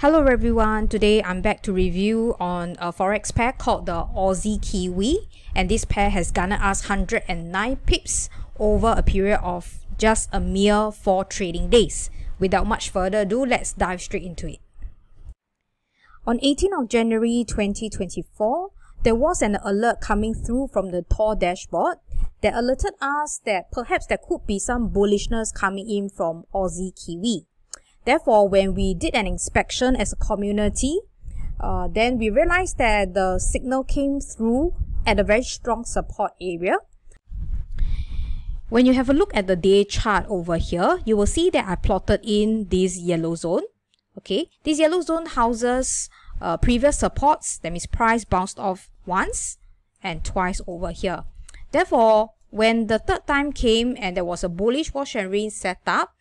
Hello everyone, today I'm back to review on a forex pair called the Aussie Kiwi and this pair has garnered us 109 pips over a period of just a mere 4 trading days. Without much further ado, let's dive straight into it. On 18th of January 2024, there was an alert coming through from the TAW dashboard that alerted us that perhaps there could be some bullishness coming in from Aussie Kiwi. Therefore, when we did an inspection as a community, uh, then we realized that the signal came through at a very strong support area. When you have a look at the day chart over here, you will see that I plotted in this yellow zone. Okay, this yellow zone houses uh, previous supports, that means price bounced off once and twice over here. Therefore, when the third time came and there was a bullish wash and rinse setup,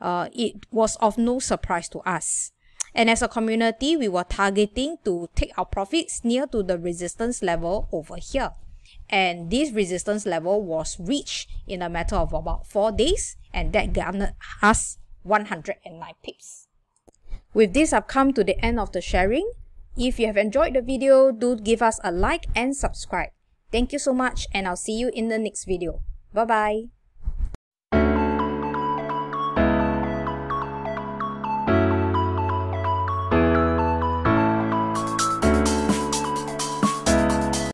uh, it was of no surprise to us. And as a community, we were targeting to take our profits near to the resistance level over here. And this resistance level was reached in a matter of about 4 days and that garnered us 109 pips. With this, I've come to the end of the sharing. If you have enjoyed the video, do give us a like and subscribe. Thank you so much and I'll see you in the next video. Bye bye.